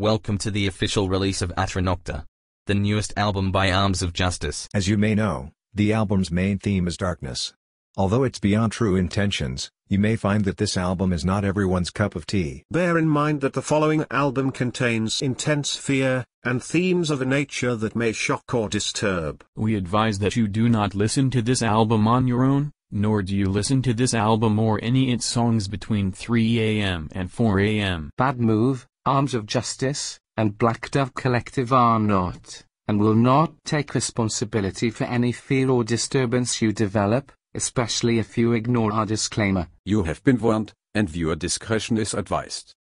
Welcome to the official release of Atra Nocta, the newest album by Arms of Justice. As you may know, the album's main theme is darkness. Although it's beyond true intentions, you may find that this album is not everyone's cup of tea. Bear in mind that the following album contains intense fear, and themes of a nature that may shock or disturb. We advise that you do not listen to this album on your own, nor do you listen to this album or any its songs between 3 a.m. and 4 a.m. BADMOVE, Arms of Justice, and Black Dove Collective are not, and will not take responsibility for any fear or disturbance you develop, especially if you ignore our disclaimer. You have been warned, and viewer discretion is advised.